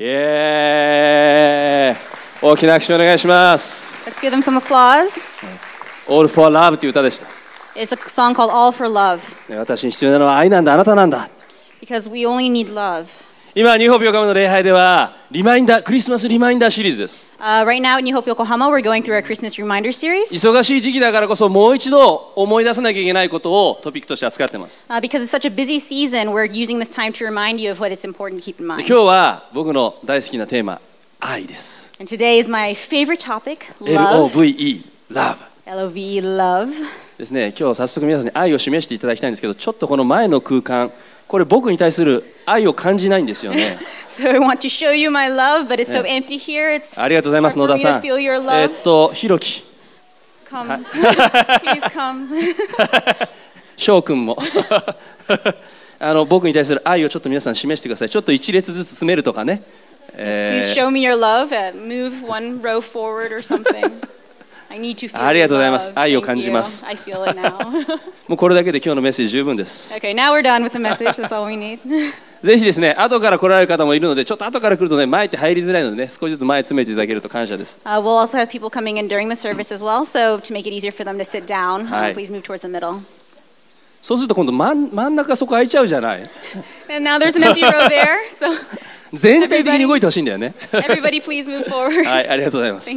イエーイ大きな拍手お願いします。Let's give them some applause. All for Love という歌でした。It's a song called All for Love ね私に必要なのは愛なんだ、あなたなんだ。because we only need love. 今、ニューホープ横浜の礼拝では、リマインダークリスマスリマインダーシリーズです。忙しい時期だからこそもう一度思い出さなきゃいけないことをトピックとして扱ってます。今日は僕の大好きなテーマ、愛です。LOVE、LOVE。今日早速皆さんに愛を示していただきたいんですけど、ちょっとこの前の空間、これ僕に対する愛を感じないんですよね。ありがとうございます、野田さん。えっと、ひろき。翔くんも。あの僕に対する愛をちょっと皆さん示してください。ちょっと一列ずつ詰めるとかね。ありがとうございます。愛を感じます。もうこれだけで今日のメッセージ十分です。ぜひですね、後から来られる方もいるので、ちょっと後から来るとね、前って入りづらいので、ね、少しずつ前詰めていただけると感謝です。そうすると今度真、真ん中そこ空いちゃうじゃない？はい、ありがとうございます。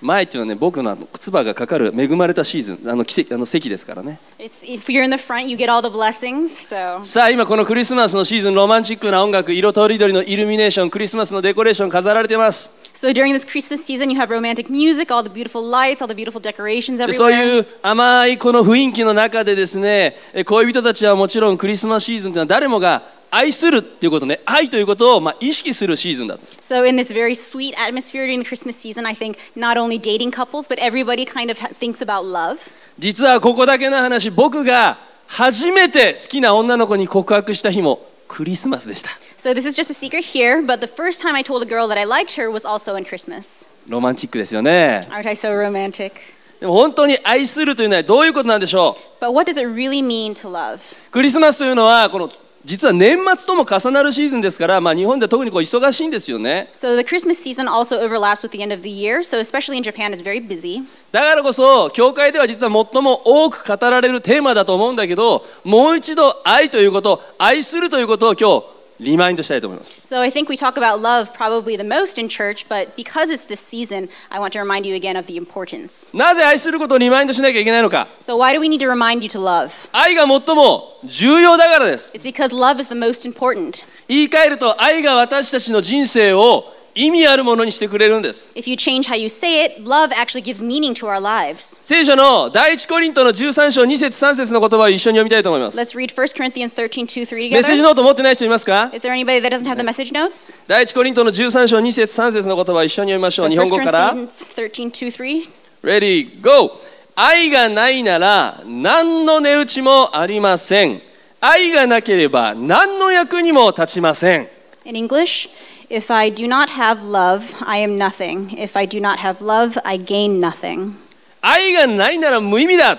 前っていうのはね、僕のあの靴歯がかかる恵まれたシーズン、あの奇跡あの席ですからね。It's, if you're in the front, you get all the blessings, so さあ今このクリスマスのシーズンロマンチックな音楽色とりどりのイルミネーションクリスマスのデコレーション飾られてます So during this Christmas season, you have romantic music, all the beautiful lights, all the beautiful decorations でそう everywhere. いう甘いこの雰囲気の中でですねえ恋人たちはもちろんクリスマスシーズンというのは誰もが愛するっていうことね愛ということをまあ意識するシーズンだと So in this very sweet atmosphere during the Christmas season, I think not only dating couples, but everybody kind of thinks about love. 実はここだけの話僕が初めて好きな女の子に告白した日もクリスマスでした So this is just a secret here, but the first time I told a girl that I liked her was also in Christmas. ロマンチックですよね Aren't I so romantic? でも本当に愛するというのはどういうことなんでしょう But what does it really mean to love? クリスマスというのはこの実は年末とも重なるシーズンですから、まあ、日本では特にこう忙しいんですよね So the Christmas season also overlaps with the end of the year, so especially in Japan, it's very busy. だからこそ教会では実は最も多く語られるテーマだと思うんだけどもう一度愛ということ愛するということを今日リマインドしたいと思います So I think we talk about love probably the most in church, but because it's this season, I want to remind you again of the importance. なぜ愛することをリマインドしなきゃいけないのか So why do we need to remind you to love? 愛が最も重要だからです It's because love is the most important. 言い換えると愛が私たちの人生を意味あるものにしてくれるんです If you change how you say it, love actually gives meaning to our lives. 聖書の第一コリントの13章2節3節の言葉を一緒に読みたいと思います Let's read 1 Corinthians 13 2 3メッセージ together. ノート持ってない人いますか Is there anybody that doesn't have the message notes? 第一コリントの13章2節3節の言葉を一緒に読みましょ So う日1本語から Corinthians 13 2 3. Ready, go! 愛がないなら何の値打ちもありません。愛がなければ何の役にも立ちません。In English, if I do not have love, I am nothing. If I do not have love, I gain nothing. 愛がないなら無意味だ。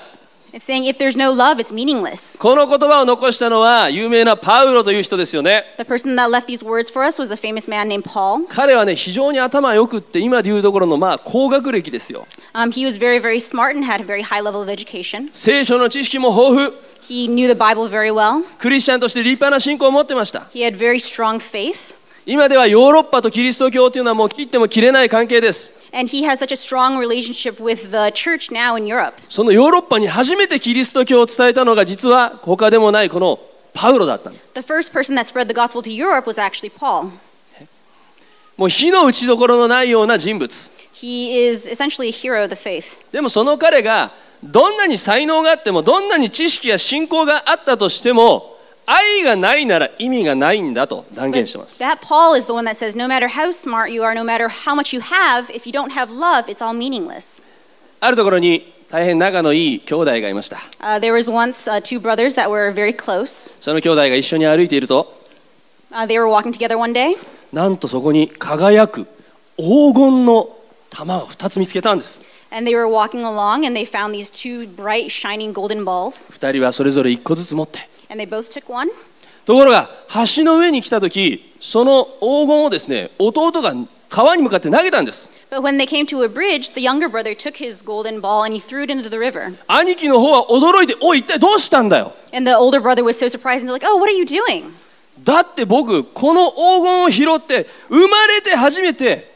It's saying if there's no love, it's meaningless. この言葉を残したのは有名なパウロという人ですよね。 The person that left these words for us was a famous man named Paul. 彼はね、非常に頭良くって今でいうところのまあ高学歴ですよ。 Um, he was very, very smart and had a very high level of education. 聖書の知識も豊富。 He knew the Bible very well. クリスチャンとして立派な信仰を持ってました。 He had very strong faith. 今ではヨーロッパとキリスト教というのはもう切っても切れない関係です。そのヨーロッパに初めてキリスト教を伝えたのが実は他でもないこのパウロだったんです。もう火の打ちどころのないような人物。でもその彼がどんなに才能があっても、どんなに知識や信仰があったとしても、愛がないなら意味がないんだと断言してます。That Paul is the one that says no matter how smart you are, no matter how much you have, if you don't have love, it's all meaningless. あるところに大変仲のいい兄弟がいました。Uh, there was once uh, two brothers that were very close. その兄弟が一緒に歩いていると Uh, they were walking together one day, なんとそこに輝く黄金の玉を2つ見つけたんです。and they were walking along, and they found these two bright, shining golden balls, 2人はそれぞれ1個ずつ持ってところが橋の上に来た時その黄金をですね弟が川に向かって投げたんです。兄貴の方は驚いておい一体どうしたんだよ、so like, だって僕この黄金を拾って生まれて初めて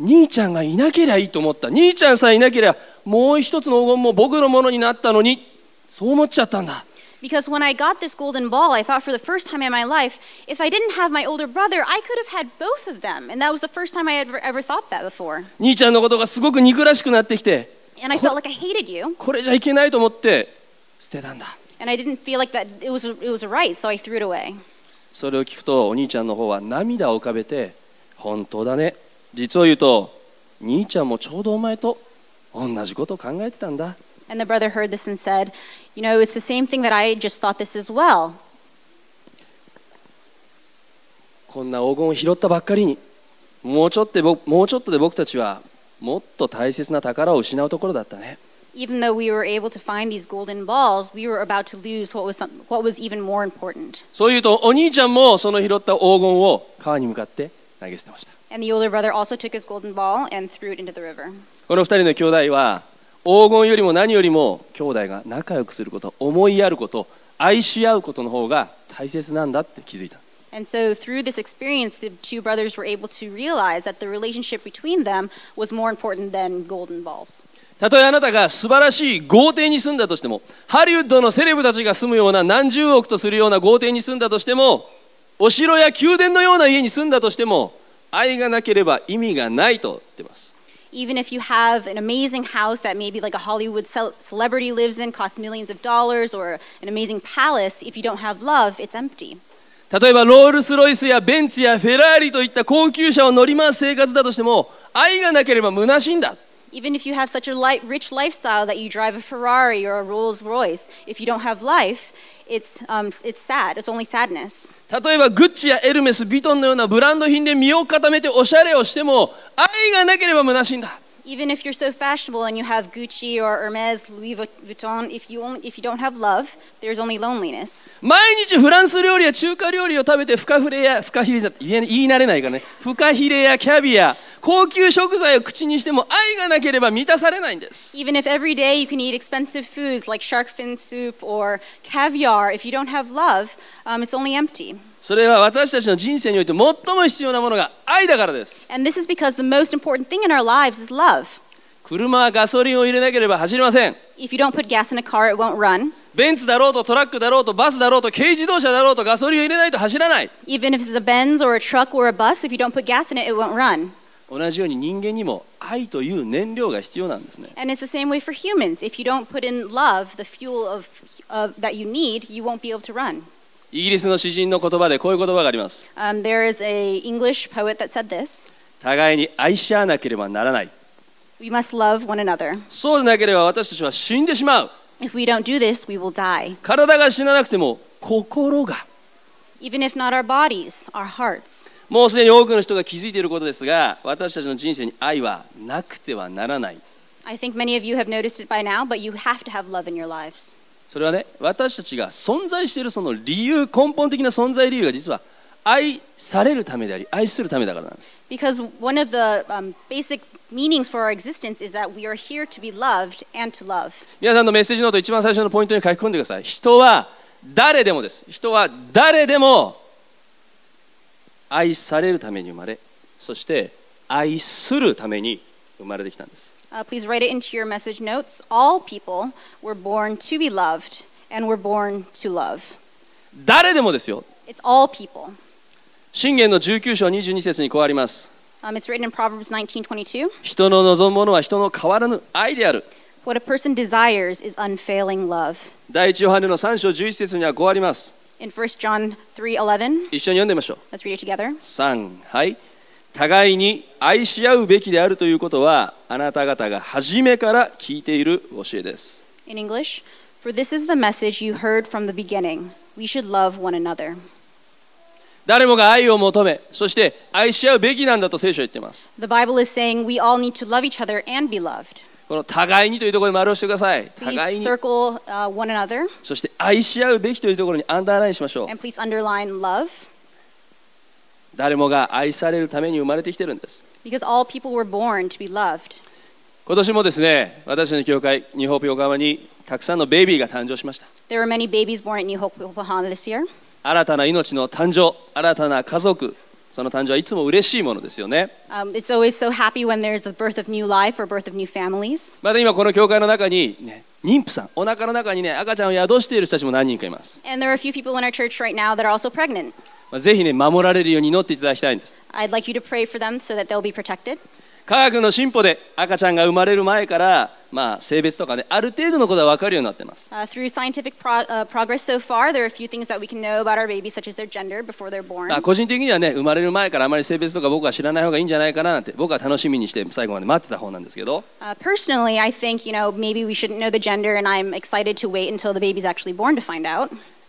兄ちゃんがいなけりゃいいと思った。兄ちゃんさえいなけりゃもう一つの黄金も僕のものになったのにそう思っちゃったんだ。Because when I got this golden ball, I thought for the first time in my life, if I didn't have my older brother, I could have had both of them. And that was the first time I had ever, ever thought that before. 兄ちゃんのことがすごく憎らしくなってきて And I felt like I hated you. これじゃいけないと思って捨てたんだ And I didn't feel like that it was, it was right, so I threw it away. それを聞くとお兄ちゃんの方は涙を浮かべて本当だね実を言うと兄ちゃんもちょうどお前と同じことを考えてたんだ And the brother heard this and said, You know, it's the same thing that I just thought this as well. こんな黄金を拾ったばっかりにもうちょっとで僕もうちょっとで僕たちはもっと大切な宝を失うところだったね Even though we were able to find these golden balls, we were about to lose what was, some, what was even more important. そう言うとお兄ちゃんもその拾った黄金を川に向かって投げ捨てました And the older brother also took his golden ball and threw it into the river. この二人の兄弟は 黄金よりも何よりも兄弟が仲良くすること思いやること愛し合うことの方が大切なんだって気づいた And so, through this experience, the two brothers were able to realize that the relationship between them was more important than golden balls. たとえあなたが素晴らしい豪邸に住んだとしてもハリウッドのセレブたちが住むような何十億とするような豪邸に住んだとしてもお城や宮殿のような家に住んだとしても愛がなければ意味がないと言ってます。Even if you have an amazing house that maybe like a Hollywood cel- celebrity lives in, costs millions of dollars, or an amazing palace, if you don't have love, it's empty. 例えばロールス・ロイスやベンツやフェラーリといった高級車を乗り回す生活だとしても愛がなければ虚しいんだ Even if you have such a li- rich lifestyle that you drive a Ferrari or a Rolls Royce, if you don't have life, it's, um, it's sad. It's only sadness. 例えばグッチやエルメス、ヴィトンのようなブランド品で身を固めておしゃれをしても愛 がなければ虚しいんだ Even if you're so fashionable and you have Gucci or Hermes, Louis Vuitton, if you, only, if you don't have love, there's only loneliness. 毎日フランス料理や中華料理を食べてフカフレやフカヒレだ言え言い慣れないからねフカヒレやキャビア高級食材を口にしても愛がなければ満たされないんです Even if every day you can eat expensive foods like shark fin soup or caviar, if you don't have love, um, it's only empty. それは私たちの人生において最も必要なものが愛だからです。車はガソリンを入れなければ走りません。Car, ベンツだろうとトラックだろうとバスだろうと軽自動車だろうとガソリンを入れないと走らない。Bus, it, it 同じように人間にも愛という燃料が必要なんですね。イギリスの詩人の言葉でこういう言葉があります Um, there is a English poet that said this: 互いに愛し合わなければならない "We must love one another. そうでなければ私たちは死んでしまう If we don't do this, we will die. 体が死ななくても心が Even if not our bodies, our hearts." もうすでに多くの人が気づいていることですが私たちの人生に愛はなくてはならない I think many of you have noticed it by now, but you have to have love in your lives. それはね私たちが存在しているその理由根本的な存在理由が実は愛されるためであり愛するためだからなんです。Because one of the um, basic meanings for our existence is that we are here to be loved and to love. 皆さんのメッセージノート一番最初のポイントに書き込んでください。人は誰でもです。人は誰でも愛されるために生まれそして愛するために生まれてきたんです Uh, please write it into your message notes. All people were born to be loved and were born to love. 誰でもですよ It's all people. 信玄の19章22節にこうあります Um, it's written in Proverbs 19:22. 人の望むものは人の変わらぬ愛である What a person desires is unfailing love. 第一ヨハネの3章11節にはこうあります In 1 John 3:11, 一緒に読んでみましょう let's read it together. 3はい 互いに愛し合うべきであるということはあなた方が初めから聞いている教えです In English, for this is the message you heard from the beginning. We should love one another. 誰もが愛を求めそして愛し合うべきなんだと聖書は言っています The Bible is saying we all need to love each other and be loved. この互いにというところに丸をしてください Please 互いに circle uh, one another そして愛し合うべきというところにアンダーラインしましょう and please underline love. 誰もが愛されるために生まれてきてるんです。今年もですね、私の教会、ニューホープ横にたくさんのベイビーが誕生しました。新たな命の誕生、新たな家族、その誕生はいつも嬉しいものですよね。また今、この教会の中に、妊婦さん、お腹の中にね、赤ちゃんを宿している人たちも何人かいます。ぜひね、守られるように祈っていただきたいんです。科学の進歩で赤ちゃんが生まれる前から、まあ、性別とかね、ある程度のことは分かるようになってます。Uh, 個人的にはね、生まれる前からあまり性別とか僕は知らない方がいいんじゃないかななて、僕は楽しみにして最後まで待ってた方なんですけど。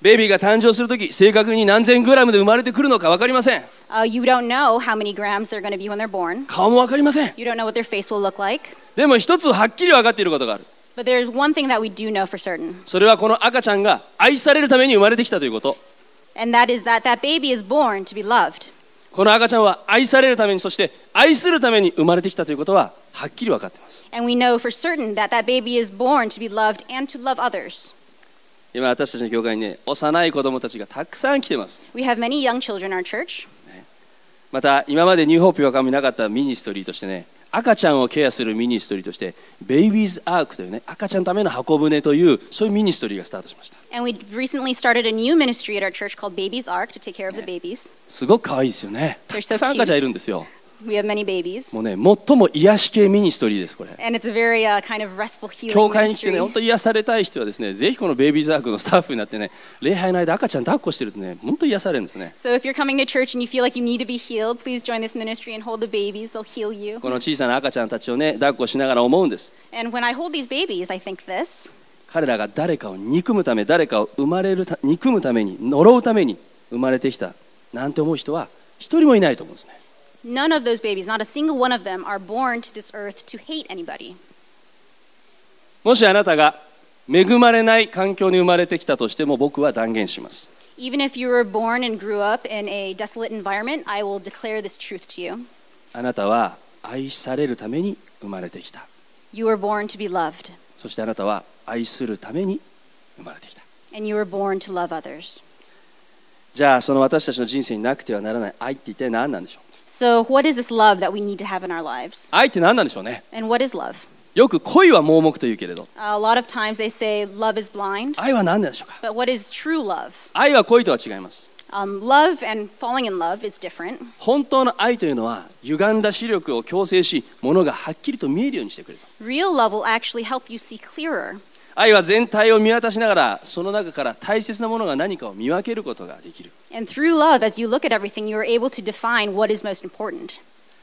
ベイビーが誕生すると、正確に何千グラムで生まれてくるのか分かりません。Uh, も分かりません。でも一つはっきり分かっていることがある。それはこの赤ちゃんが愛されるために生まれてきたということ。この赤ちゃんは愛されるために、そして愛するために生まれてきたということははっきり分かってます。That that 今私たちの教会にね幼い子供たちがたくさん来てます。We have many young children in our church. また今までニューホープ横浜になかった ministry としてね赤ちゃんをケアする ministry として Babies Ark というね赤ちゃんのための箱舟というそういう ministry がスタートしました。And we recently started a new ministry at our church called Babies Ark to take care of the babies. すごく可愛いですよね。たくさん赤ちゃんいるんですよ We have many babies. もうね、最も癒し系 ministry です、これ。教会に来てね、本当に癒されたい人はですね、ぜひこの Babies Ark のスタッフになってね、礼拝の間、赤ちゃん抱っこしてるとね、本当に癒されるんですね。この小さな赤ちゃんたちをね、抱っこしながら思うんです。彼らが誰かを憎むため、誰かを生まれる憎むために、呪うために生まれてきたなんて思う人は、一人もいないと思うんですね。None of those babies, not a single one of them, are born to this earth to hate anybody. もしあなたが恵まれない環境に生まれてきたとしても僕は断言します Even if you were born and grew up in a desolate environment, I will declare this truth to you. あなたは愛されるために生まれてきた You were born to be loved, そしてあなたは愛するために生まれてきた and you were born to love others. じゃあその私たちの人生になくてはならない愛って一体何なんでしょう So, what is this love that we need to have in our lives? 愛って何なんでしょうね And what is love? よく恋は盲目というけれど a lot of times they say love is blind, 愛は何なんでしょうか but what is true love? 愛は恋とは違います Um, love and falling in love is different. 本当の愛というのは歪んだ視力を矯正し物がはっきりと見えるようにしてくれます Real love will actually help you see clearer. 愛は全体を見渡しながらその中から大切なものが何かを見分けることができる And through love, as you look at everything, you are able to define what is most important.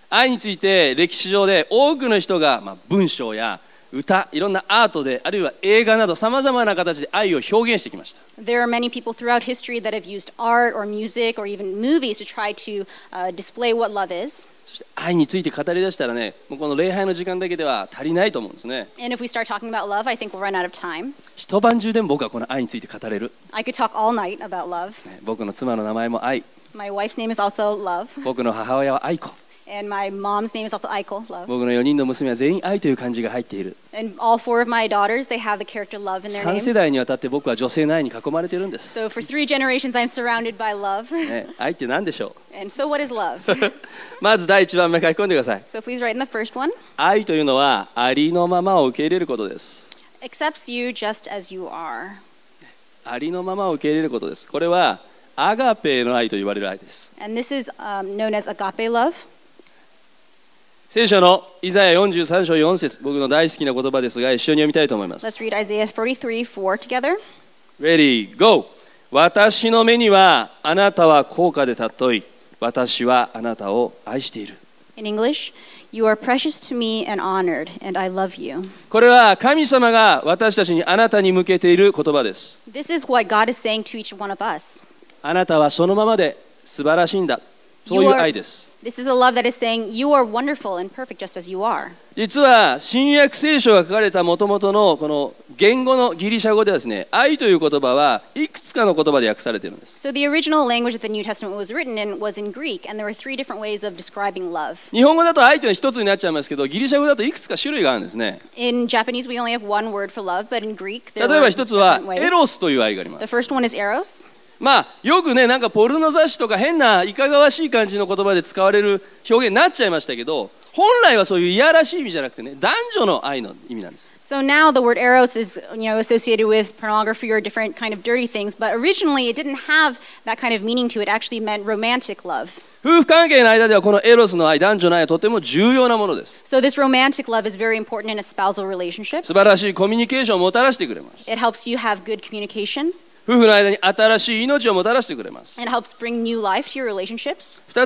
愛について歴史上で多くの人が、まあ、文章や歌いろんなアートであるいは映画などさまざまな形で愛を表現してきました There are many people throughout history that have used art or music or even movies to try to uh, display what love is. 愛について語り出したらね、もうこの礼拝の時間だけでは足りないと思うんですね。一晩中でも僕はこの愛について語れる。僕の妻の名前も愛。僕の母親は愛子。And my mom's name is also Aiko, Love. 僕の4人の娘は全員愛という漢字が入っている And all four of my daughters, they have the character Love in their 3 names. 世代にわたって僕は女性の愛に囲まれてるんです、So for three generations, I'm surrounded by love. ね、愛って何でしょ And so, what is love? うまず第1番目書き込んでください so please write in the first one 愛というのはありのままを受け入れることです accepts you just as you are. ありのままを受け入れることですこれはアガペの愛と言われる愛です And this is um, known as agape love. 聖書のイザヤ43章4節僕の大好きな言葉ですが一緒に読みたいと思いま Let's す read Isaiah 43 4 together. Ready, go! 私の目にはあなたは高価で尊い私はあなたを愛している In English, you are precious to me and honored, and I love you. これは神様が私たちにあなたに向けている言葉です This is what God is saying to each one of us. あなたはそのままで素晴らしいんだそういう愛です This is a love that is saying, You are wonderful and perfect just as you are. 実は新約聖書が書かれたもともとのこの言語のギリシャ語ではですね愛という言葉はいくつかの言葉で訳されているんです So the original language that the New Testament was written in was in Greek, and there were three different ways of describing love. 日本語だと愛というのは一つになっちゃいますけどギリシャ語だといくつか種類があるんですね In Japanese, we only have one word for love, but in Greek, 例 there え were ば一つは.エロスという愛がありま The す first one is eros. まあよくねなんかポルノ雑誌とか変ないかがわしい感じの言葉で使われる表現になっちゃいましたけど本来はそういういやらしい意味じゃなくてね男女の愛の意味なんです So now the word eros is, you know, associated with pornography or different kind of dirty things, but originally it didn't have that kind of meaning to it. It actually meant romantic love. 夫婦関係の間ではこのエロスの愛男女の愛はとても重要なものです So this romantic love is very important in a spousal relationship. 素晴らしいコミュニケーションをもたらしてくれます It helps you have good communication 夫婦の間に新しい命をもたらしてくれます。二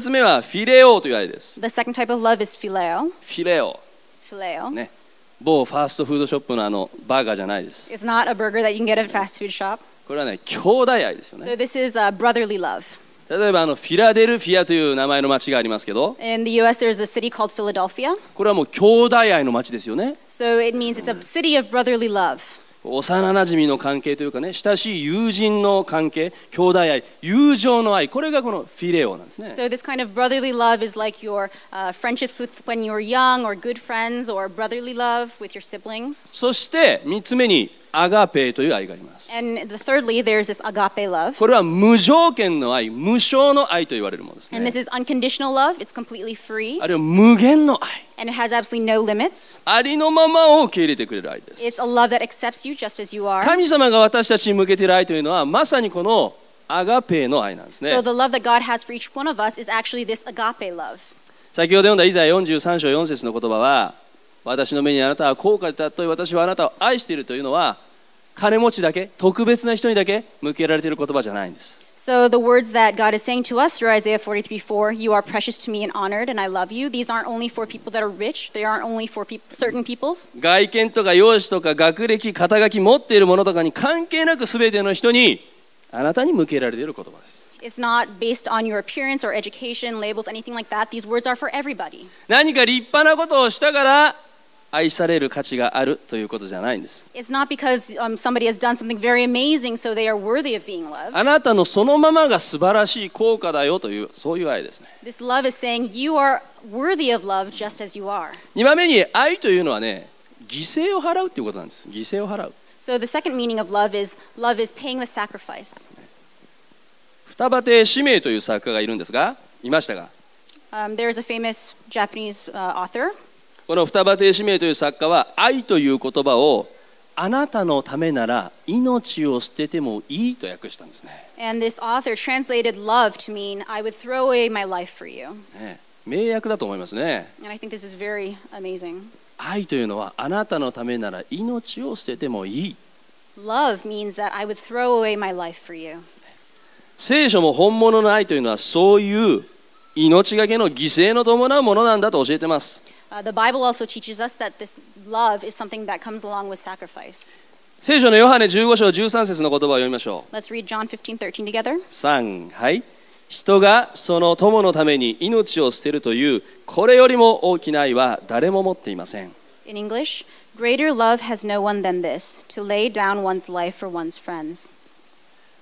つ目はフィレオという愛です。The second type of love フィレオ。フィレオ。フィレオ。ね。某ファーストフードショップのあのバーガーじゃないです。これはね、兄弟愛ですよね。So、this is a brotherly love. 例えばあのフィラデルフィアという名前の町がありますけど。In the US, there's a city called Philadelphia. これはもう兄弟愛の町ですよね。So it means it's a city of. 幼なじみの関係というかね親しい友人の関係兄弟愛友情の愛これがこのフィレオなんですね So this kind of brotherly love is like your uh, friendships with when you were young, or good friends, or brotherly love with your siblings. そして3つ目にアガペーという愛があります。Thirdly, これは無条件の愛、無償の愛と言われるものですね。あるいは無限の愛。And it has absolutely no、limits. ありのままを受け入れてくれる愛です。Just as you are. 神様が私たちに向けている愛というのはまさにこのアガペの愛なんですね。先ほど読んだイザヤ43章4節の言葉は私の目にあなたは高価でたとえ私はあなたを愛しているというのは金持ちだけ特別な人にだけ向けられている言葉じゃないんです So the words that God is saying to us through Isaiah 43:4, "You are precious to me and honored, and I love you." These aren't only for people that are rich; they aren't only for peop certain peoples. 外見とか容姿とか学歴肩書き持っているものとかに関係なく全ての人にあなたに向けられている言葉です It's not based on your appearance or education, labels, anything like that. These words are for everybody. 何か立派なことをしたから愛される価値があるということじゃないんです。あなたのそのままが素晴らしい効果だよという、そういう愛ですね。2番目に愛というのはね、犠牲を払うということなんです。犠牲を払う。So、the second meaning of love is, love is paying the sacrifice. 葉亭使命という作家がいるんですが、いましたか、um, there is. この双葉亭使命という作家は愛という言葉をあなたのためなら命を捨ててもいいと訳したんですね And this author translated love to mean, I would throw away my life for you. ね名訳だと思いますね And I think this is very amazing. 愛というのはあなたのためなら命を捨ててもいい Love means that I would throw away my life for you. 聖書も本物の愛というのはそういう命がけの犠牲の伴うものなんだと教えてます Uh, the Bible also teaches us that this love is something that comes along with sacrifice. 聖書のヨハネ15章13節の言葉を読みましょう Let's read John 15 13 together. 3はい人がその友のために命を捨てるというこれよりも大きな愛は誰も持っていません In English, greater love has no one than this to lay down one's life for one's friends.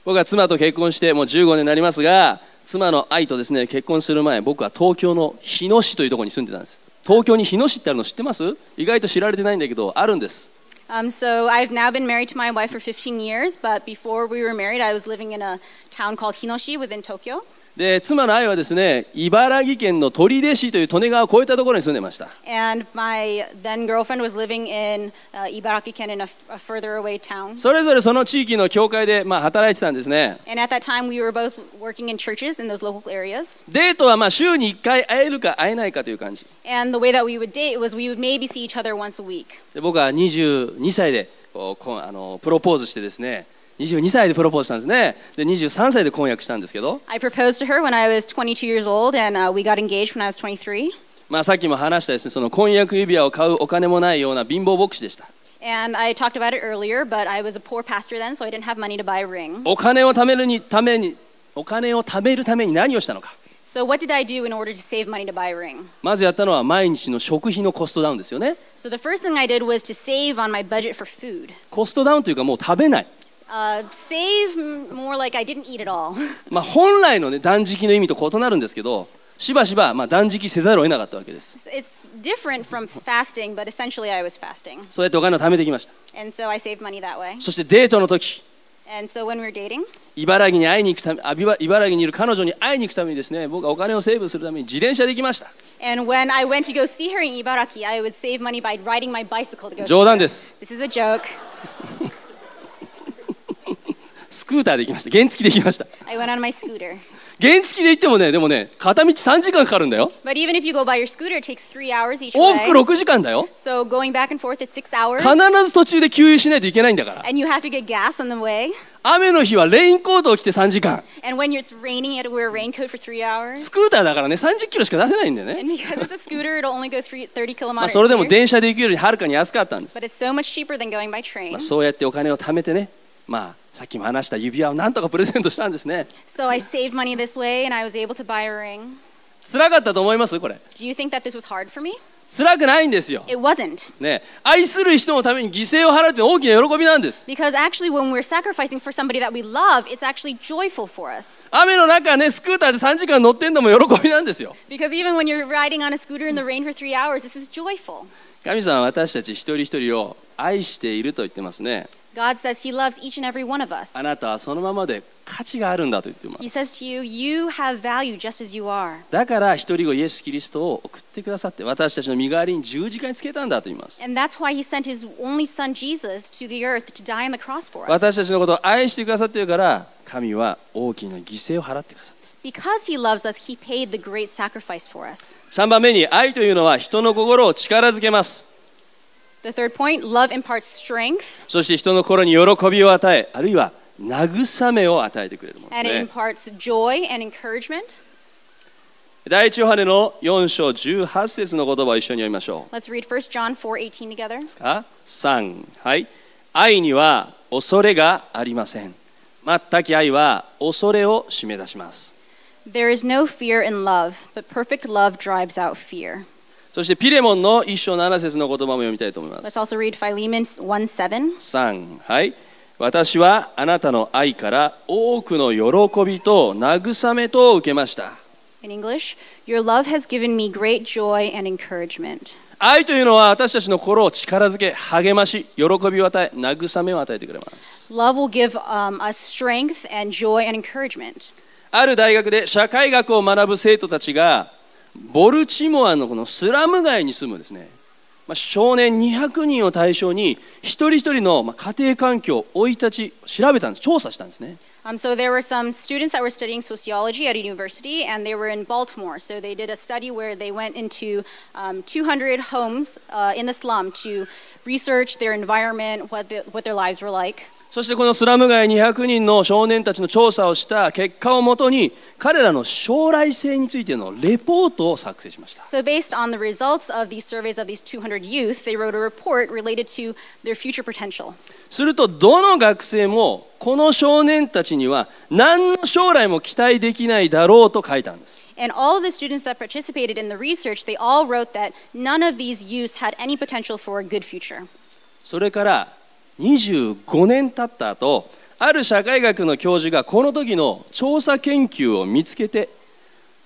僕は妻と結婚してもう15年になりますが妻の愛とですね結婚する前僕は東京の日野市というところに住んでたんです東京に日野市ってあるの知ってます意外と知られてないんだけどあるんです Um, so I've now been married to my wife for 15 years, but before we were married, I was living in a town called Hinoshi within Tokyo. で妻の愛はですね茨城県の取手市という利根川を越えたところに住んでました。それぞれその地域の教会で、まあ、働いてたんですね。デートはまあ週に1回会えるか会えないかという感じ。僕は22歳でここうあのプロポーズしてですね。22歳でプロポーズしたんですねで23歳で婚約したんですけど I proposed to her when I was 22 years old, and uh, we got engaged when I was 23. まあさっきも話したですねその婚約指輪を買うお金もないような貧乏牧師でした And I talked about it earlier, but I was a poor pastor then, so I didn't have money to buy a ring. お金を貯めるにためにお金を貯めるために何をしたのか So, what did I do in order to save money to buy a ring? まずやったのは毎日の食費のコストダウンですよね So, the first thing I did was to save on my budget for food. コストダウンというかもう食べない本来の、ね、断食の意味と異なるんですけど、しばしば、まあ、断食せざるを得なかったわけです。そうやってお金を貯めてきました。And so、I saved money that そしてデートの時、茨城にいる彼女に会いに行くためにですね、僕はお金をセーブするために自転車で行きました。冗談です。スクーターで行きました原付で行きました I went on my scooter. 原付で行ってもねでもね片道3時間かかるんだよ But even if you go by your scooter, it takes three hours each 往復 way. 6時間だよ So going back and forth is six hours. 必ず途中で給油しないといけないんだから And you have to get gas on the way. 雨の日はレインコートを着て3時間 And when it's raining, you have to wear a raincoat for three hours. スクーターだからね30キロしか出せないんだよね And because it's a scooter, it'll only go three, 30まあ kilometers. それでも電車で行くよりはるかに安かったんです But it's so much cheaper than going by ま train. あそうやってお金を貯めてねまあさっきも話した指輪をなんとかプレゼントしたんですね So I saved money this way and I was able to buy a ring. 辛かったと思いますこれ Do you think that this was hard for me? 辛くないんですよ It wasn't. ね愛する人のために犠牲を払うって大きな喜びなんです Because actually, when we're sacrificing for somebody that we love, it's actually joyful for us. 雨の中ねスクーターで3時間乗ってんのも喜びなんですよ Because even when you're riding on a scooter in the rain for three hours, this is joyful. 神様は私たち一人一人を愛していると言ってますね God says He loves each and every one of us. あなたはそのままで価値があるんだと言ってま He す says to you, You have value just as you are. だから一人子イエス・キリストを送ってくださって私たちの身代わりに十字架につけたんだと言います And that's why He sent His only Son, Jesus, to the earth to die on the cross for us. 私たちのことを愛してくださっているから神は大きな犠牲を払ってくださった Because He loves us, He paid the great sacrifice for us. 3番目に愛というのは人の心を力づけます The third point love imparts strength そして人の心に喜びを与えあるいは慰めを与えてくれるものです and it ね imparts joy and encouragement. 第一ヨハネの4章18節の言葉を一緒に読みましょ Let's read 1 John 4:18 together. うか3はい愛には恐れがありません全き愛は恐れを締め出します There is no fear in love, but perfect love drives out fear. そしてピレモンの1章7節の言葉も読みたいと思いま Let's す also read Philemon 1:7. 3はい私はあなたの愛から多くの喜びと慰めと受けました In English, your love has given me great joy and encouragement. 愛というのは私たちの心を力づけ励まし喜びを与え慰めを与えてくれます Love will give um, us strength and joy and encouragement. ある大学で社会学を学ぶ生徒たちがボルチモアのこのスラム街に住むですね、まあ、少年200人を対象に一人一人のまあ家庭環境生い立ち調べたんです調査したんですね Um, so there were some students that were studying sociology at a university, and they were in Baltimore. So they did a study where they went into um, 200 homes uh, in the slum to research their environment, what, the, what their lives were like. そしてこのスラム街200人の少年たちの調査をした結果をもとに彼らの将来性についてのレポートを作成しました So, based on the results of these surveys of these 200 youth, they wrote a report related to their future potential. するとどの学生もこの少年たちには何の将来も期待できないだろうと書いたんです And all of the students that participated in the research, they all wrote that none of these youths had any potential for a good future. それから25年経った後ある社会学の教授がこの時の調査研究を見つけて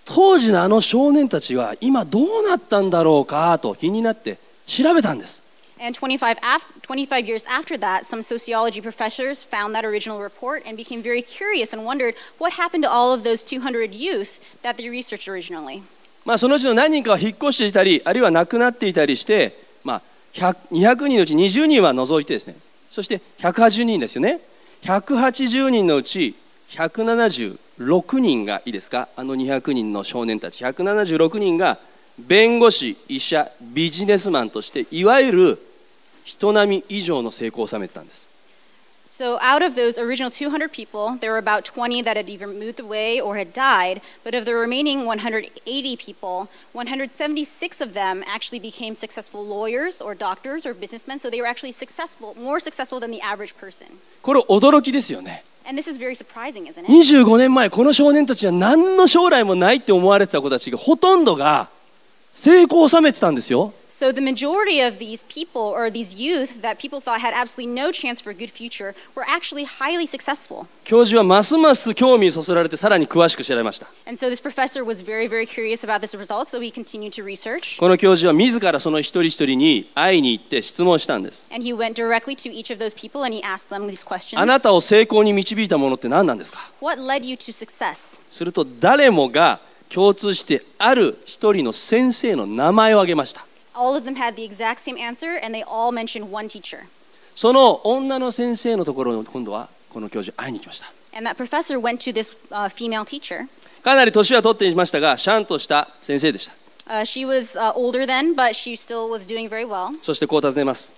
当時のあの少年たちは今どうなったんだろうかと気になって調べたんです And 25, af- 25 years after that, some sociology professors found that original report and became very curious and wondered what happened to all of those 200 youth that they researched originally. まあそのうちの何人かは引っ越していたりあるいは亡くなっていたりして、まあ、100 200人のうち20人は除いてですねそして180人ですよね。180人のうち176人がいいですか？あの200人の少年たち。176人が弁護士医者ビジネスマンとしていわゆる人並み以上の成功を収めてたんです。So, out of those original 200 people, there were about 20 that had either moved away or had died. But of the remaining 180 people, 176 of them actually became successful lawyers or doctors or businessmen. So, they were actually successful, more successful than the average person. これ驚きですよね And this is very surprising, isn't it? 25年前この少年たちは何の将来もないって思われてた子たちがほとんどが成功を収めてたんですよ So the majority of these people or these youth that people thought had absolutely no chance for a good future were actually highly successful. 教授はますます興味そそられてさらに詳しく調べました And so this professor was very, very curious about this result, so he continued to research. この教授は自らその一人一人に会いに行って質問したんです And he went directly to each of those people and he asked them these questions. あなたを成功に導いたものって何なんですか What led you to success? すると誰もが共通してある一人の先生の名前を挙げました answer, その女の先生のところに今度はこの教授会いに来ました。かなり年は取っていましたが、シャンとした先生でした。そしてこう尋ねます。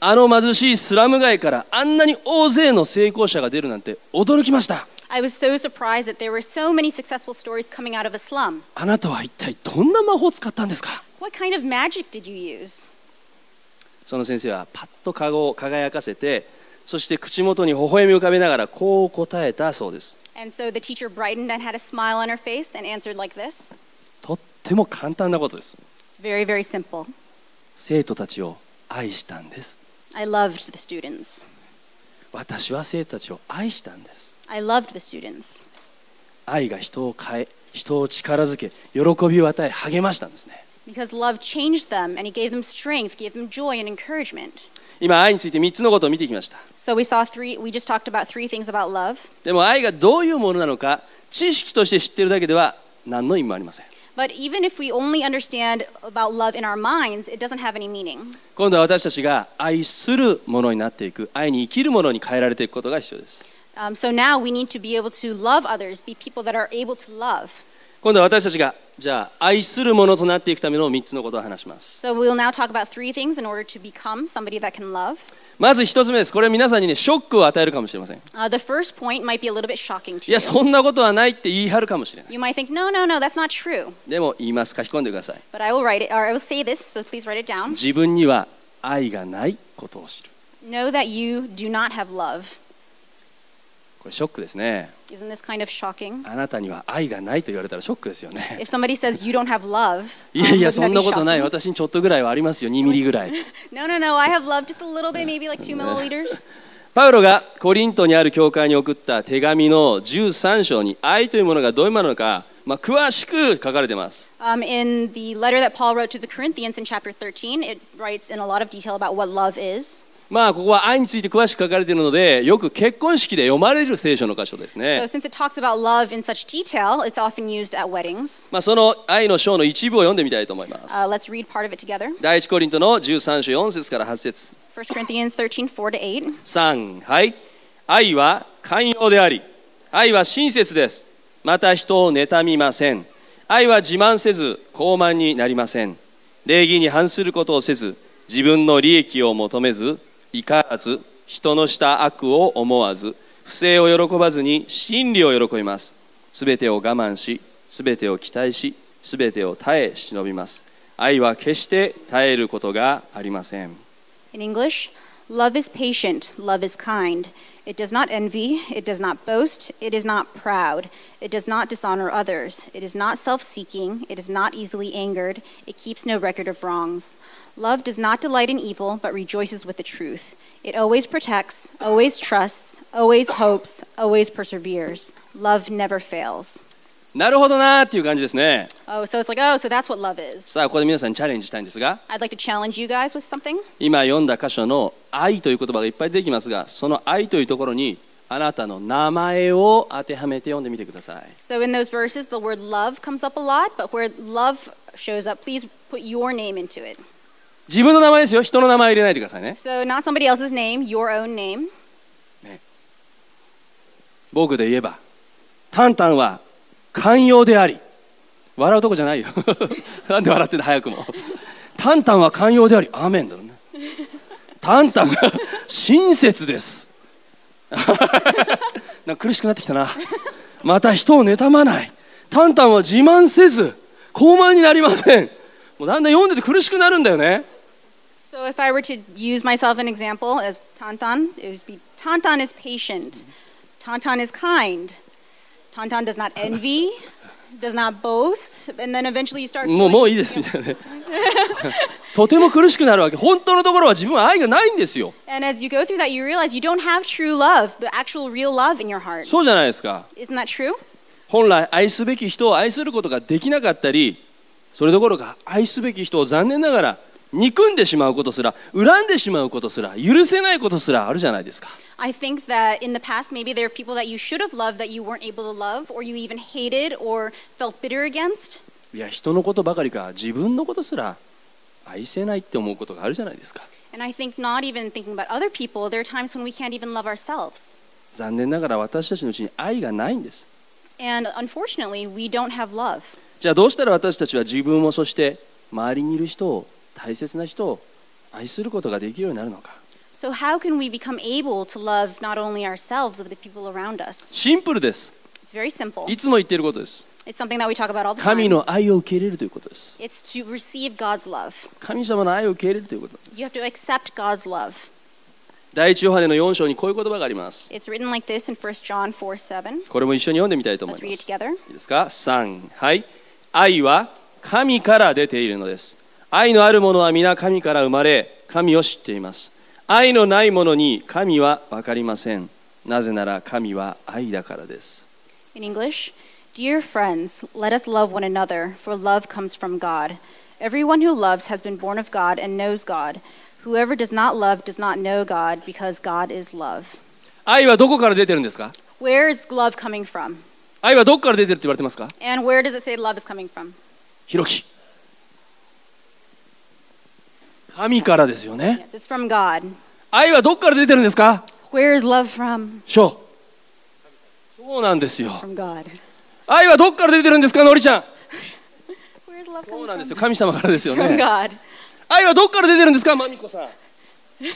あの貧しいスラム街からあんなに大勢の成功者が出るなんて驚きました。I was so surprised that there were so many successful stories coming out of a slum. あなたは一体どんな魔法を使ったんですか What kind of magic did you use? その先生はパッと顔を輝かせてそして口元に微笑み浮かべながらこう答えたそうです And so the teacher brightened and had a smile on her face and answered like this とっても簡単なことです It's very, very simple. 生徒たちを愛したんです I loved the students. 私は生徒たちを愛したんです I loved the students. 愛が人を変え人を力づけ喜びを与え励ましたんですね Because love changed them and he gave them strength, gave them joy and encouragement. 今愛について3つのことを見てきました So we saw three, we just talked about three things about love. でも愛がどういうものなのか知識として知っているだけでは何の意味もありません But even if we only understand about love in our minds, it doesn't have any meaning. 今度は私たちが愛するものになっていく愛に生きるものに変えられていくことが必要です Um, so now we need to be able to love others, be people that are able to love. 今度は私たちがじゃあ愛するものとなっていくための3つのことを話します So we'll now talk about three things in order to become somebody that can love. まず1つ目ですこれは皆さんにねショックを与えるかもしれません Uh, the first point might be a little bit shocking い to や you. そんなことはないって言い張るかもしれない You might think, no, no, no, that's not true. でも言います書き込んでください But I will write it, or I will say this, so please write it down. 自分には愛がないことを知る Know that you do not have love. これショックですね Isn't this kind of shocking? あなたには愛がないと言われたらショックですよね If somebody says you don't have love, いやいや um, そんなことない?私にちょっとぐらいはありますよ2ミリぐらい No, no, no, I have love just a little bit, maybe like two milliliters. パウロがコリントにある教会に送った手紙の13章に愛というものがどういうものか、まあ、詳しく書かれています Um, in the letter that Paul wrote to the Corinthians in chapter 13, it writes in a lot of detail about what love is. まあここは愛について詳しく書かれているのでよく結婚式で読まれる聖書の箇所です So, ね、since it talks about love in such detail, it's often used at weddings. まあ、その愛の章の一部を読んでみたいと思います。Uh, let's read part of it together. 第一コリントの13章4節から8節。1 Corinthians 13, 4 to 8. 3はい。愛は寛容であり。愛は親切です。また人を妬みません。愛は自慢せず高慢になりません。礼儀に反することをせず自分の利益を求めず怒らず人のした悪を思わず不正を喜ばずに真理を喜びますすべてを我慢しすべてを期待しすべてを耐え忍びます愛は決して耐えることがありません In English, love is patient, love is kind. It does not envy, it does not boast, it is not proud, it does not dishonor others, it is not self seeking, it is not easily angered, it keeps no record of wrongs. Love does not delight in evil, but rejoices with the truth. It always protects, always trusts, always hopes, always perseveres. Love never fails. なるほどなーっていう感じですね Oh, so it's like, oh, so that's what love is. さあここで皆さんにチャレンジしたいんですが I'd like to challenge you guys with something. 今読んだ箇所の愛という言葉がいっぱい出てきますがその愛というところにあなたの名前を当てはめて読んでみてください So in those verses, the word love comes up a lot, but where love shows up, please put your name into it. 自分の名前ですよ。人の名前入れないでくださいね。So not somebody else's name, your own name. 僕で言えばタンタンは寛容であり笑うとこじゃないよ。なんで笑ってんだ早くも。タンタンは寛容でありアーメンだろうね。タンタンは親切です。なんか苦しくなってきたな。また人を妬まない。タンタンは自慢せず高慢になりません。もうだんだん読んでて苦しくなるんだよね So if I were to use myself an example as Tantan, it would be Tauntaun is patient. Tauntaun is kind. Tauntaun does not envy, does not boast, and then eventually you start もうもういいですみたいなねとても苦しくなるわけ本当のところは自分は愛がないんですよ And as you go through that, you realize you don't have true love, the actual real love in your heart. そうじゃないですか Isn't that true? 本来愛すべき人を愛することができなかったりそれどころか愛すべき人を残念ながら憎んでしまうことすら恨んでしまうことすら許せないことすらあるじゃないですか I think that in the past, maybe there are people that you should have loved that you weren't able to love, or you even hated or felt bitter against. いや人のことばかりか自分のことすら愛せないって思うことがあるじゃないですか And I think not even thinking about other people, there are times when we can't even love ourselves. 残念ながら私たちのうちに愛がないんです And unfortunately, we don't have love. じゃあどうしたら私たちは自分をそして周りにいる人を大切な人を愛することができるようになるのか So, how can we become able to love not only ourselves, but the people around us? シンプルです It's very simple. いつも言っていることです It's something that we talk about all the 神 time. の愛を受け入れるということです It's to receive God's love. 神様の愛を受け入れるということです You have to accept God's love. 第一ヨハネの4章にこういう言葉があります It's written like this in 1 John 4 7. これも一緒に読んでみたいと思 Let's い read ま it す together. いいですか3はい愛は神から出ているのです愛のあるものは皆神から生まれ神を知っています愛のないものに神は分かりませんなぜなら神は愛だからです In English, Dear friends, let us love one another, for love comes from God. Everyone who loves has been born of God and knows God. Whoever does not love does not know God, because God is love. 愛はどこから出てるんですか Where is love coming from? 愛はどこから出てるって言われてますか And where does it say love is coming from? ひろき神からですよね Yes, it's from God. 愛はどこから出てるんですか？Where is love from? ショーそうなんですよ From God. 愛はどこから出てるんですか？のりちゃん Where is love そうなんですよ from? 神様からですよ From ね God. 愛はどこから出てるんですか？まみこさん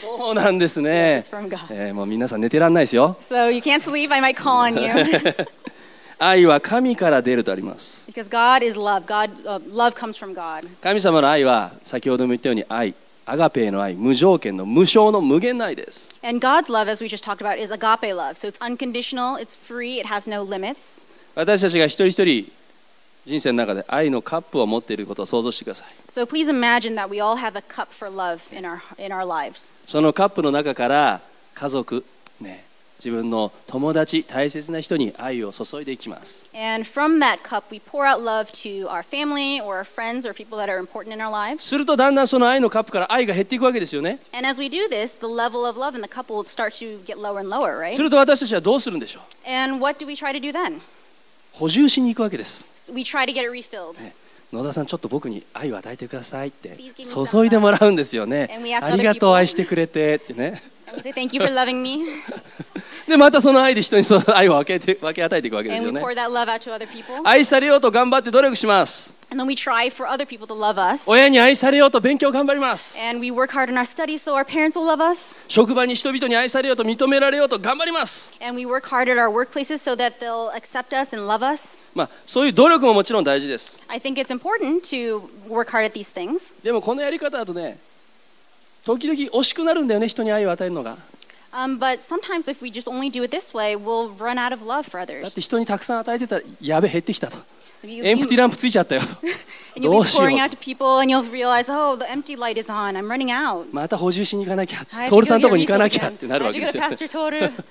そうなんですね from. えーもう皆さん寝てらんないですよ So you can't sleep, I might call on you. 愛は神から出るとあります。神様の愛は先ほども言ったように愛、アガペの愛、無条件の無償の無限ないです。私たちが一人一人人生の中で愛のカップを持っていることを想像してください。そのカップの中から家族、ね。自分の友達、大切な人に愛を注いでいきます。するとだんだんその愛のカップから愛が減っていくわけですよね。すると私たちはどうするんでしょう？補充しに行くわけです。野田さんちょっと僕に愛を与えてくださいって注いでもらうんですよね。ありがとう愛してくれてってね。でまたその愛で人にその 愛を分け,て分け与えていくわけですよね。愛されようと頑張って努力します。親に愛されようと勉強頑張ります。Study, so、職場に人々に愛されようと認められようと頑張ります。So まあ、そういう努力ももちろん大事です。でもこのやり方だとね、時々惜しくなるんだよね人に愛を与えるのが Um, but sometimes if we just only do it this way, we'll run out of love for だって others. 人にたくさん与えてたらやべ減ってきたと You, エンプティ you, ランプついちゃったよと and you'll ど be うしよう pouring out to people and you'll realize, oh, the empty light is on. I'm running out. また補充しに行かなきゃ I have トール to さん go のとこ get に行かな refilled きゃ again. ってなる I わ have け to で go す to よ Pastor Toru.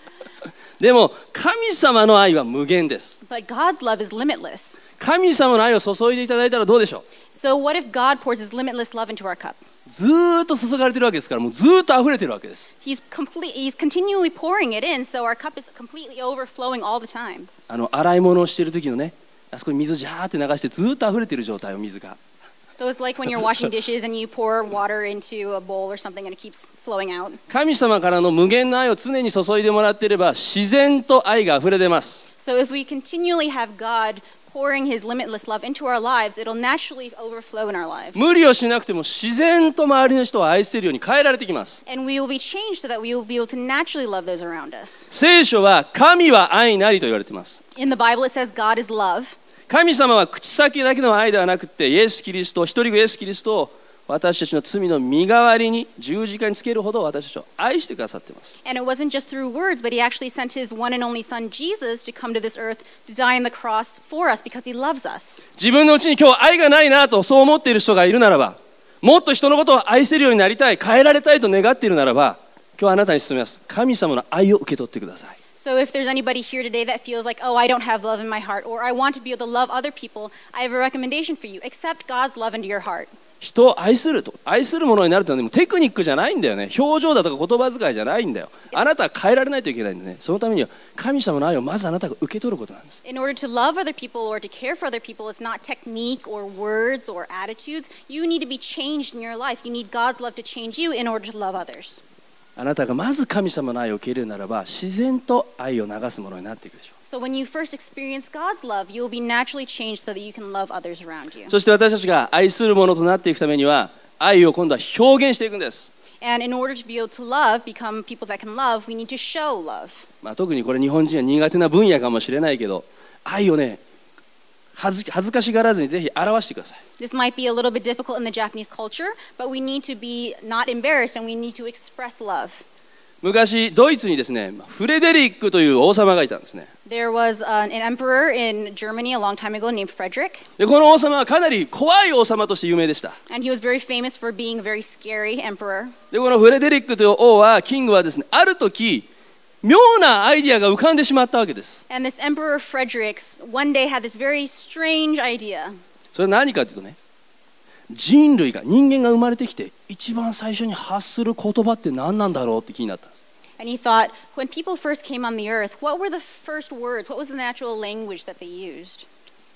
でも神様の愛は無限です But God's love is limitless. 神様の愛を注いでいただいたらどうでしょ So what if God pours his limitless love into our cup? うずーっと注がれてるわけですからもうずーっと溢れてるわけです He's complete. He's continually pouring it in, so our cup is completely overflowing all the time. あの洗い物をしてる時のねあそこに水ジャーって流してずーっと溢れてる状態を水が So it's like when you're washing dishes and you pour water into a bowl or something and it keeps flowing out. 神様からの無限の愛を常に注いでもらっていれば自然と愛が溢れ出ます So if we continually have God pouring his limitless love into our lives, it'll naturally overflow in our lives. 無理をしなくても自然と周りの人を愛せるように変えられてきます And we will be changed so that we will be able to naturally love those around us. 聖書は神は愛なりと言われています In the Bible, it says God is love. 神様は口先だけの愛ではなくてイエス・キリスト一人子イエス・キリストを私たちの罪の身代わりに十字架につけるほど私たちを愛してくださっています And it wasn't just through words, but he actually sent his one and only son, Jesus, to come to this earth to die on the cross for us because he loves us. 自分のうちに今日愛がないなとそう思っている人がいるならばもっと人のことを愛せるようになりたい変えられたいと願っているならば今日はあなたに勧めます神様の愛を受け取ってください So if there's anybody here today that feels like, oh, I don't have love in my heart, or I want to be able to love other people, I have a recommendation for you. Accept God's love into your heart. 人を愛すると。愛するものになるというのはテクニックじゃないんだよね。表情だとか言葉遣いじゃないんだよ。あなたは変えられないといけないんだね。そのためには神様の愛をまずあなたが受け取ることなんです。あなたがまず神様の愛を受け入れるならば自然と愛を流すものになっていくでしょう。So when you first experience God's love, you'll be naturally changed so that you can love others around you. そして私たちが愛するものとなっていくためには愛を今度は表現していくんです And in order to be able to love, become people that can love, we need to show love. まあ、特にこれ日本人は苦手な分野かもしれないけど愛をね恥ず恥ずかしがらずにぜひ表してください This might be a little bit difficult in the Japanese culture, but we need to be not embarrassed and we need to express love. 昔ドイツにですねフレデリックという王様がいたんですね There was an, emperor in Germany a long time ago named Frederick, でこの王様はかなり怖い王様として有名でした and he was very famous for being a very scary emperor. でこのフレデリックという王はキングはですねある時妙なアイディアが浮かんでしまったわけです And this Emperor Frederick one day had this very strange idea. それは何かというとね人類が人間が生まれてきて一番最初に発する言葉って何なんだろうって気になったんです And he thought, when people first came on the earth, what were the first words? What was the natural language that they used?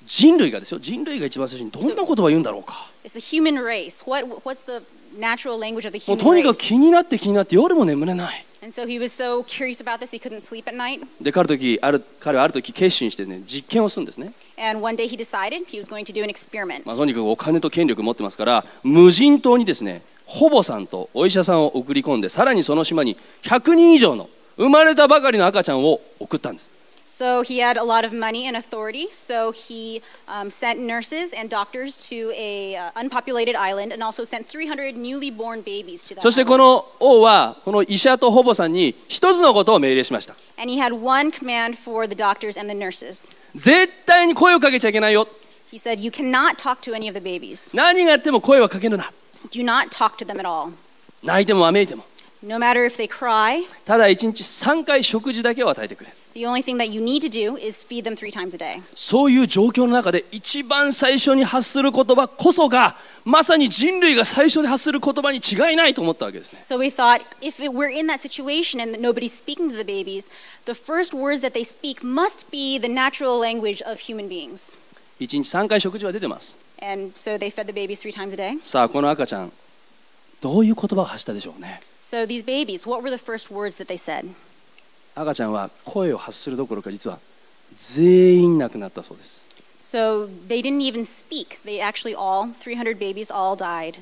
人類がですよ人類が一番最初にどんな言葉を言うんだろうか It's the human race. What, what's the natural language of the もう human とにかく race? 気になって気になって夜も眠れない And so he was so curious about this, he couldn't sleep at night. で彼時ある彼はある時決心してね実験をするんですね、And one day he decided he was going to do an experiment. まあ、とにかくお金と権力持ってますから無人島にですね保母さんとお医者さんを送り込んでさらにその島に100人以上の生まれたばかりの赤ちゃんを送ったんです So he had a lot of money and authority. So he um, sent nurses and doctors to a uh, unpopulated island and also sent 300 newly born babies to that そして island. この王はこの医者と保母さんに一つのことを命令しました And he had one command for the doctors and the nurses. 絶対に声をかけちゃいけないよ He said, You cannot talk to any of the babies. 何があっても声はかけるな Do not talk to them at all. 泣いてもわめいても No matter if they cry, ただ一日3回食事だけを与えてくれ the only thing that you need to do is feed them three times a day. そういう状況の中で一番最初に発する言葉こそがまさに人類が最初で発する言葉に違いないと思ったわけですね So we thought if it, we're in that situation and that nobody's speaking to the babies, the first words that they speak must be the natural language of human beings. 1日3回食事は出てます And so they fed the babies three times a day. さあこの赤ちゃんどういう言葉を発したでしょうね So these babies, what were the first words that they said? 赤ちゃんは声を発するどころか実は全員亡くなったそうです So they didn't even speak. They actually all, 300 babies, all died.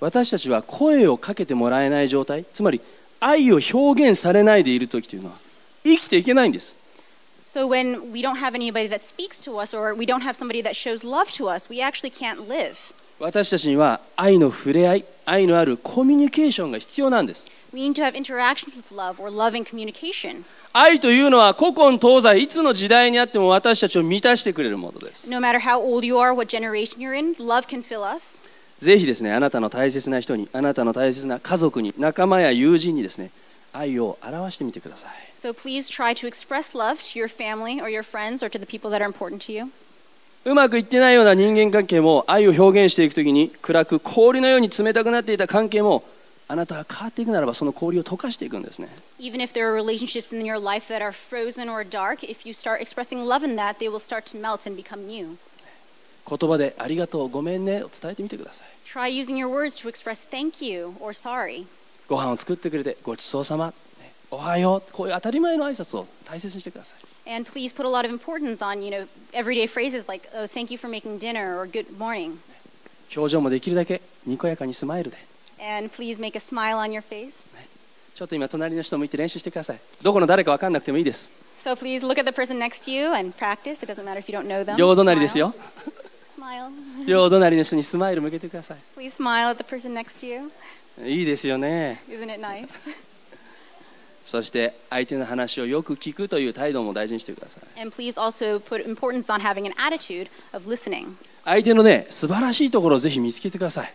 私たちは声をかけてもらえない状態つまり愛を表現されないでいる時というのは生きていけないんです So when we don't have anybody that speaks to us or we don't have somebody that shows love to us, we actually can't live. 私たちには愛の触れ合い、愛のあるコミュニケーションが必要なんです。愛というのは古今東西、いつの時代にあっても私たちを満たしてくれるものです。ぜひですね、あなたの大切な人に、あなたの大切な家族に、仲間や友人にですね、愛を表してみてください。うまくいってないような人間関係も愛を表現していくときに暗く氷のように冷たくなっていた関係もあなたが変わっていくならばその氷を溶かしていくんですね。言葉でありがとう、ごめんねを伝えてみてください。Try ご飯を作ってくれてごちそうさま、おはよう、こういう当たり前の挨拶を大切にしてください。And please put a lot of importance on, you know, everyday phrases like, oh, thank you for making dinner or good morning. 表情もできるだけにこやかにスマイルで And please make a smile on your face. ちょっと今隣の人向いて練習してくださいどこの誰か分かんなくてもいいです So please look at the person next to you and practice. It doesn't matter if you don't know them. 両隣です Smile. よ Smile. 両隣の人にスマイル向けてくださ Please smile at the person next to you. いいいですよね Isn't it nice? そして相手の話をよく聞くという態度も大事にしてください。相手のね、素晴らしいところをぜひ見つけてください。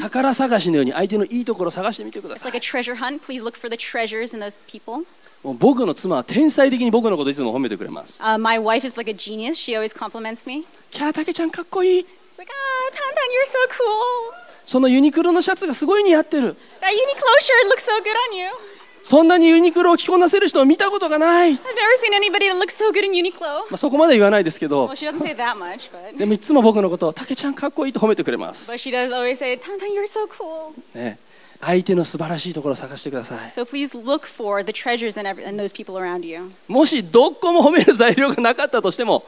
宝探しのように相手のいいところを探してみてください。もう僕の妻は天才的に僕のことをいつも褒めてくれます。Uh, my wife is like、a genius. She always compliments me. キャータケちゃんかっこいい。It's タンタン you're so! そのユニクロのシャツがすごい似合ってる。そんなにユニクロを着こなせる人を見たことがない。そこまで言わないですけど、でもいつも僕のことをたけちゃんかっこいいと褒めてくれます。相手の素晴らしいところを探してください。もしどこも褒める材料がなかったとしても、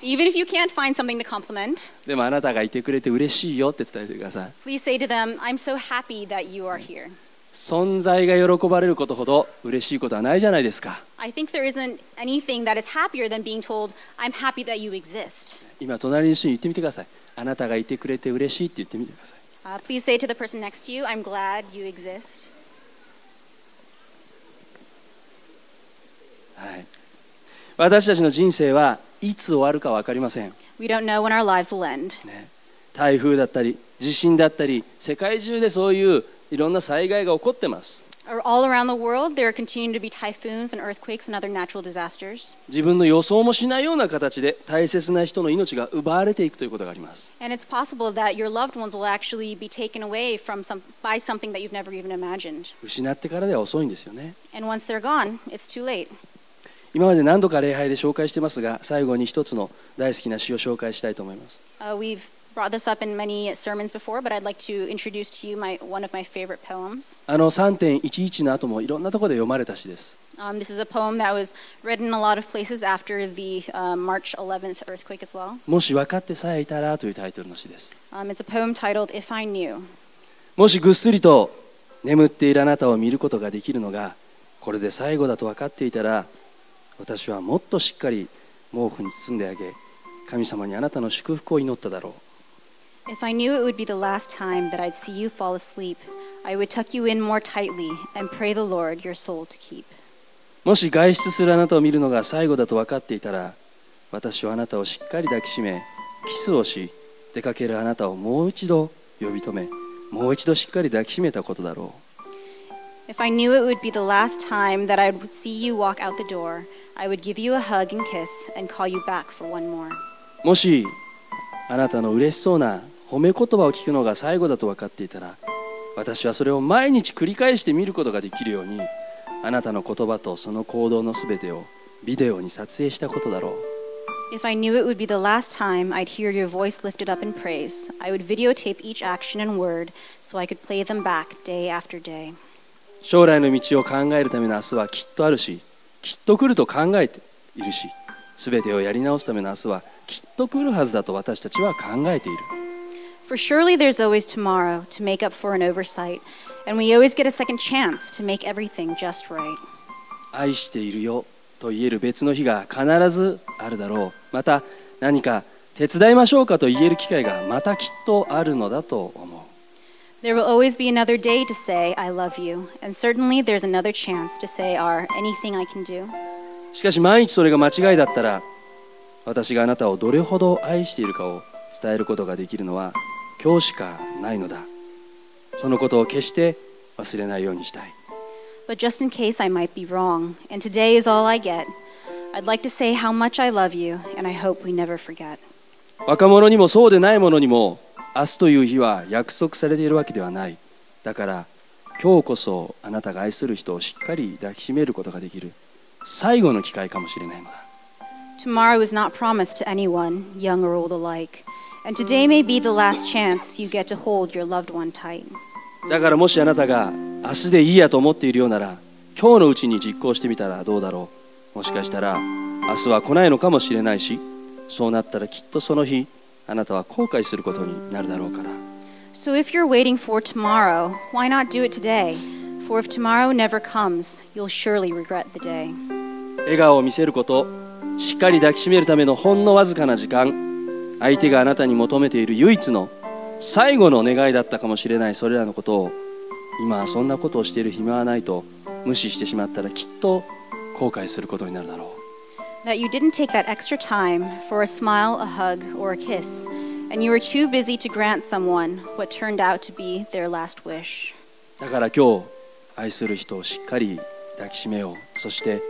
Even if you can't find something to compliment, でもあなたがいてくれて嬉しいよって伝えてください please say to them, I'm so happy that you are here. 存在が喜ばれることほど嬉しいことはないじゃないですか I think there isn't anything that is happier than being told, I'm happy that you exist. 今隣の人に言ってみてくださいあなたがいてくれて嬉しいって言ってみてください Uh, please say to the person next to you, I'm glad you exist. はい、私たちの人生はいつ終わるか分かりません、We don't know when our lives will end. ね、台風だったり地震だったり世界中でそういういろんな災害が起こってます All around the world, there are continuing to be typhoons and earthquakes and other natural disasters. 自分の予想もしないような形で大切な人の命が奪われていくということがあります And it's possible that your loved ones will actually be taken away from some, by something that you've never even imagined. 失ってからでは遅いんですよね And once they're gone, it's too late. 今まで何度か礼拝で紹介してますが最後に一つの大好きな詩を紹介したいと思います Uh, we've brought this up in many sermons before, but I'd like to introduce to you my, one of my favorite poems. あの3.11の後もいろんなところで読まれた詩です Um, this is a poem that was read in a lot of places after the uh, March 11th earthquake as well. もし分かってさえいたらというタイトルの詩です Um, it's a poem titled If I Knew. もしぐっすりと眠っているあなたを見ることができるのがこれで最後だと分かっていたら私はもっとしっかり毛布に包んであげ神様にあなたの祝福を祈っただろ If I knew it would be the last time that I'd see you fall asleep, I would tuck you in more tightly and pray the Lord your soul to keep. うもし外出するあなたを見るのが最後だと分かっていたら私はあなたをしっかり抱きしめキスをし出かけるあなたをもう一度呼び止めもう一度しっかり抱きしめたことだろ If I knew it would be the last time that I would see you walk out the door, I would give you a hug and kiss and call you back for one more. うもしあなたの嬉しそうな褒め言葉を聞くのが最後だと分かっていたら私はそれを毎日繰り返して見ることができるようにあなたの言葉とその行動のすべてをビデオに撮影したことだろう If I knew it would be the last time I'd hear your voice lifted up in praise, I would videotape each action and word so I could play them back day after day. 将来の道を考えるための明日はきっとあるし きっと来ると考えているし全てをやり直すための明日はきっと来るはずだと私たちは考えている For surely there's always tomorrow to make up for an oversight, and we always get a second chance to make everything just right. 愛しているよと言える別の日が必ずあるだろうまた何か手伝いましょうかと言える機会がまたきっとあるのだと思う There will always be another day to say, I love you, and certainly there's another chance to say our anything I can do. しかし万一それが間違いだったら私があなたをどれほど愛しているかを伝えることができるのは今日しかないのだそのことを決して忘れないようにしたい But just in case I might be wrong, and today is all I get, I'd like to say how much I love you, and I hope we never forget. 若者にもそうでない者にも 明日という日は約束されているわけではない。だから今日こそあなたが愛する人をしっかり抱きしめることができる。最後の機会かもしれないのだ。Tomorrow is not promised to anyone, young or old alike, and today may be the last chance you get to hold your loved one tight. だからもしあなたが明日でいいやと思っているようなら今日のうちに実行してみたらどうだろう。もしかしたら明日は来ないのかもしれないしそうなったらきっとその日あなたは後悔することになるだろうから So if you're waiting for tomorrow, why not do it today? For if tomorrow never comes, you'll surely regret the day. 笑顔を見せることしっかり抱きしめるためのほんのわずかな時間相手があなたに求めている唯一の最後の願いだったかもしれないそれらのことを今はそんなことをしている暇はないと無視してしまったらきっと後悔することになるだろう That you didn't take that extra time for a smile, a hug, or a kiss, and you were too busy to grant someone what turned out to be their last wish. だから今日愛する人をしっかり抱きしめようそして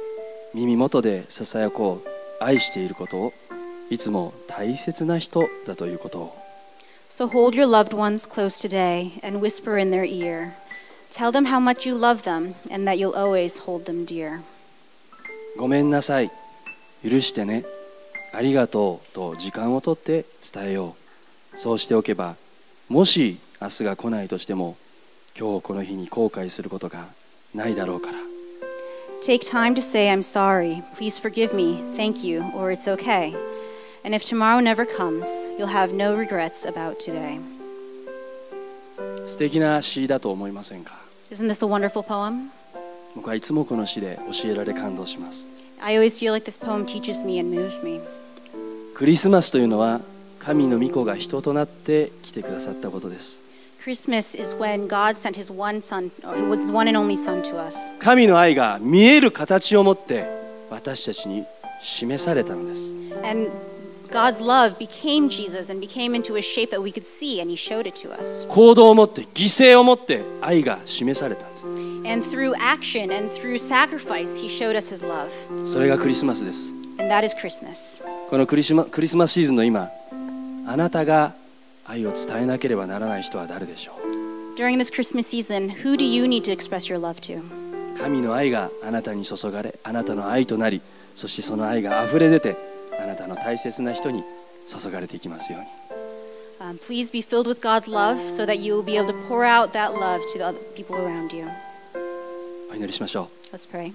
耳元でささやこう愛していることをいつも大切な人だということを So hold your loved ones close today and whisper in their ear. Tell them how much you love them and that you'll always hold them dear. ごめんなさい 許してねありがとうと時間をとって伝えようそうしておけばもし明日が来ないとしても今日この日に後悔することがないだろうから Take time to say, I'm sorry, please forgive me, thank you, or it's okay. And if tomorrow never comes, you'll have no regrets about today. 素敵な詩だと思いませんか Isn't this a wonderful poem? 僕はいつもこの詩で教えられ感動しますクリスマスというのは神の御子が人となって来てくださったことです。神の愛が見える形を持って私たちに示されたのです。God's love became Jesus and became into a shape that we could see, and he showed it to us. 行動を持って犠牲を持って愛が示されたんです And through action and through sacrifice, he showed us his love. それがクリスマスです And that is Christmas. このクリスマクリスマスシーズンの今あなたが愛を伝えなければならない人は誰でしょ During this Christmas season, who do you need to express your love to? う神の愛があなたに注がれあなたの愛となりそしてその愛が溢れ出て あなたの大切な人に注がれていきますように Um, please be filled with God's love so that you will be able to pour out that love to the other people around you. お祈りしましょう Let's pray.